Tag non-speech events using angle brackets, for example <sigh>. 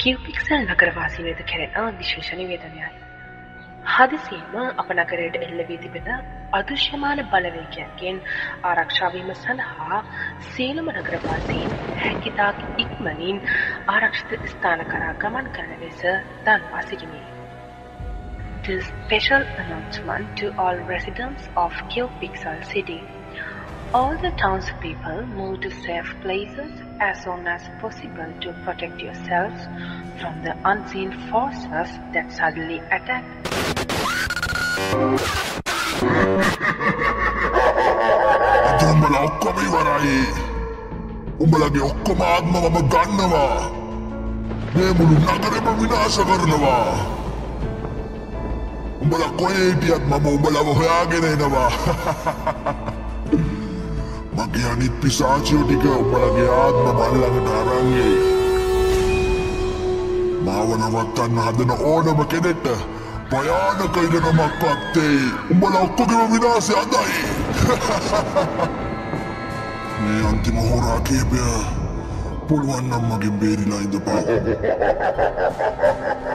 කිව්පික්සල් නගරවාසී වෙත කෙරෙන විශේෂ නිවේදනයයි. හදිසියේම අප නගරයට එල්ල වී තිබෙන අදෘශ්‍යමාන බලවේගයන්ගෙන් ආරක්ෂාවීම සඳහා සියලුම නගරවාසීන් හැකිතාක් ඉක්මනින් ආරක්ෂිත ස්ථාන කරා ගමන් කරන ලෙස දන්වා සිටිමි. This special announcement to all residents of Kilpixel City. All the townspeople move to safe places as soon as possible to protect yourselves from the unseen forces that suddenly attack. අද උඹල ඔක්කොම ඉවරයි. උඹලගේ ඔක්කොම ආත්ම මම ගන්නවා. මේ මුළු නගරෙම විනාශ කරනවා. උඹල කොහේ හිටියත් මම උඹලව හොයාගෙන එනවා. මගේ අනිත් පිසාචියෝ ටික උඹලගේ ආත්ම මල්ලඟට අරන් එයි. මාව නවත්තන්න හදන ඕනම කෙනෙක්ට භයානක ඉගෙනමක් පත්තේ උඹල ඔක්කොගෙම විනාසය අදයි. <laughs> මේ අන්තිම හෝරා කීපය පුළුවන් නම් මගෙන් බේරිලා ඉඳපන්. <laughs>